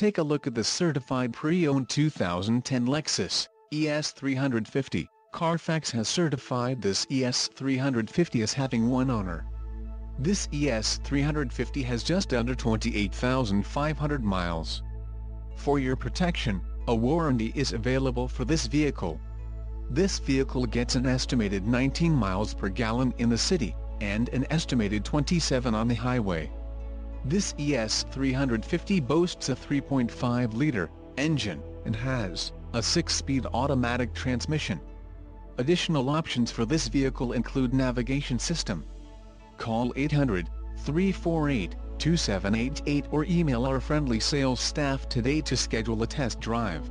take a look at the certified pre-owned 2010 Lexus ES350. Carfax has certified this ES350 as having one owner. This ES350 has just under 28,500 miles. For your protection, a warranty is available for this vehicle. This vehicle gets an estimated 19 miles per gallon in the city, and an estimated 27 on the highway. This ES350 boasts a 3.5-liter engine, and has a 6-speed automatic transmission. Additional options for this vehicle include navigation system. Call 800-348-2788 or email our friendly sales staff today to schedule a test drive.